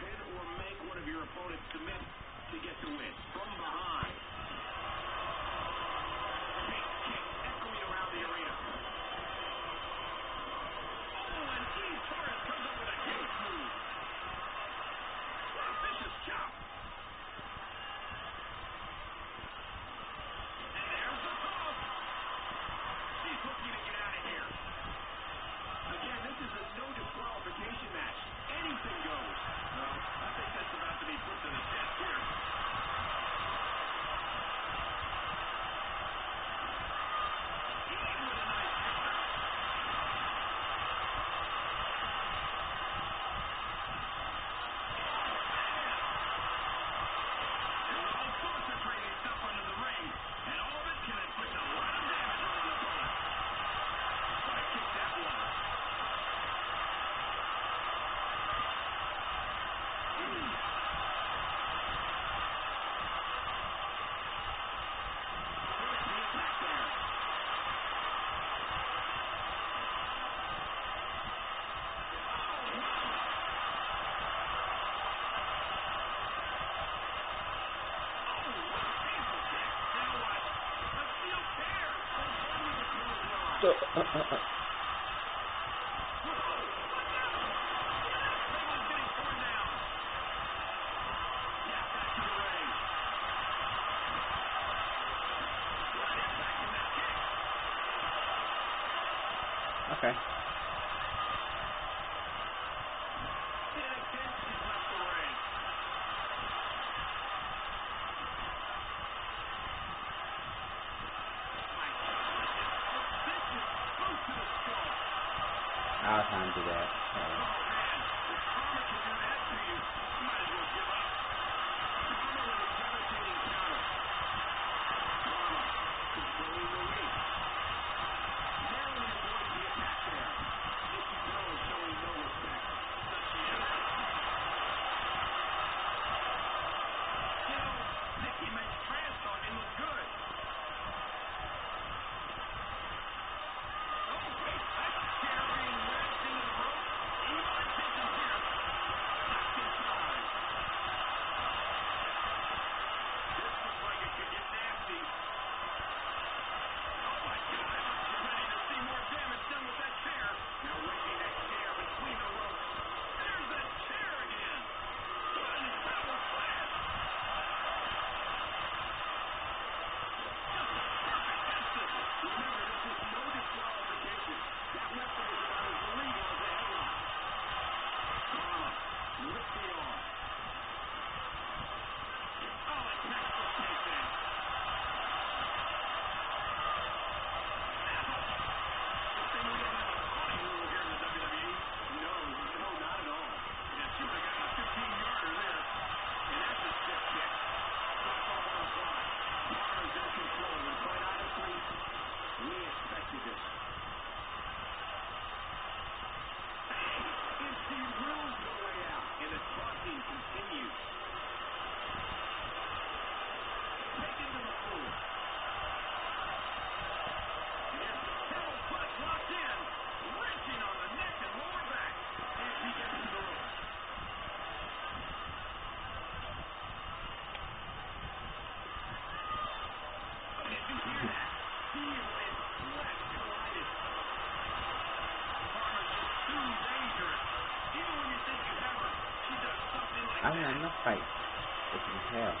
pin or make one of your opponents submit to get the win from behind. to. Uh, uh, uh. okay. our time to that. Um, and the faith that you have.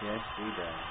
Yes, he does.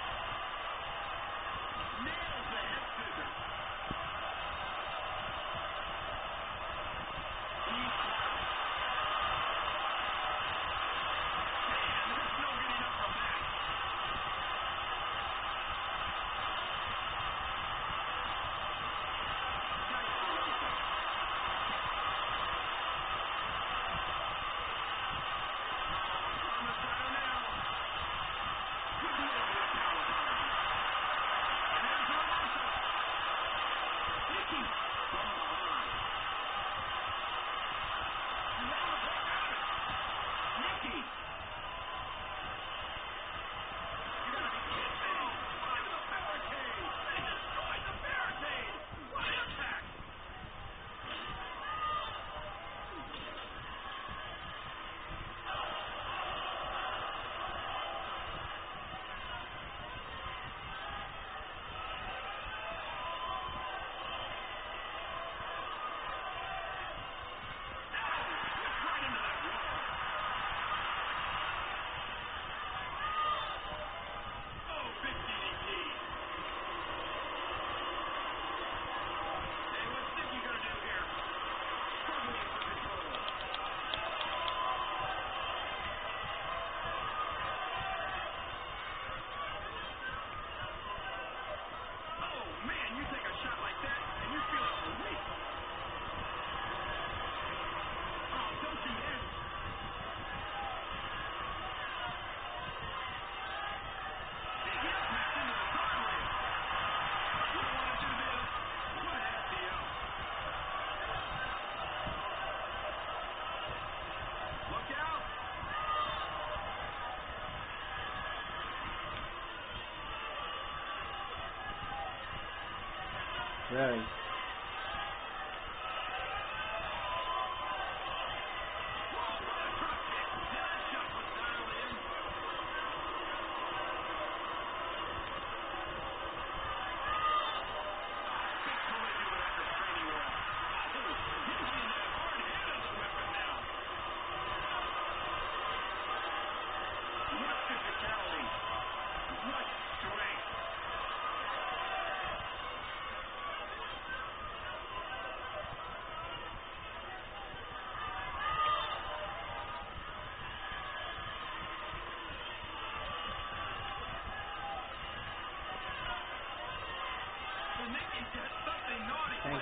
Right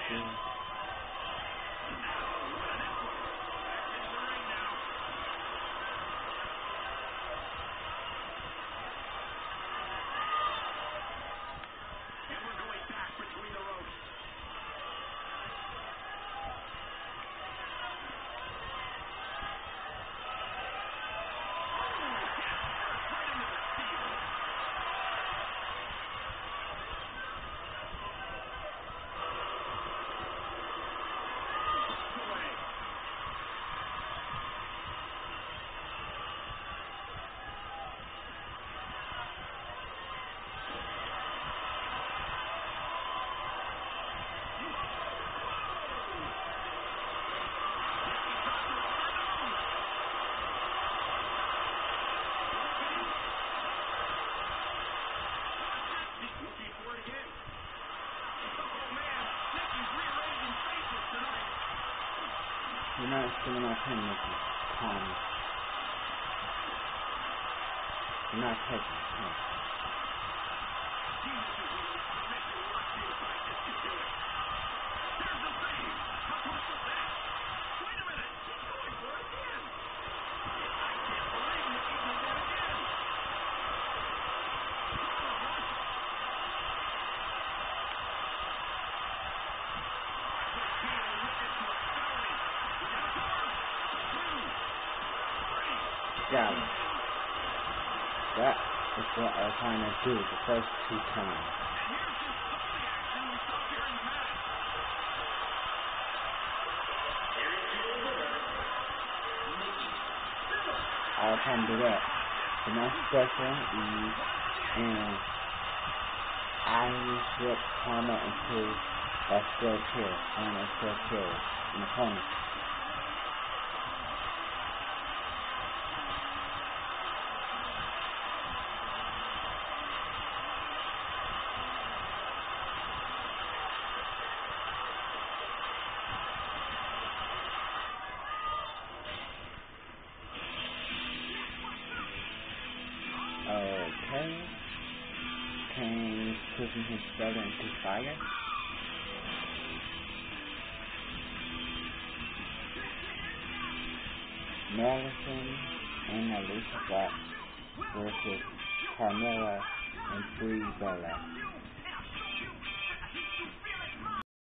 Thank you. Masculine alternative calmness. Not touching, huh? That is what I was trying to do the first two times. I was trying to do that. The next special is and I flip Kharma into a still kill. And a still kill in the corner. Pushing his brother into fire. Morrison and Alicia Fox versus Carmella and Brie Bella.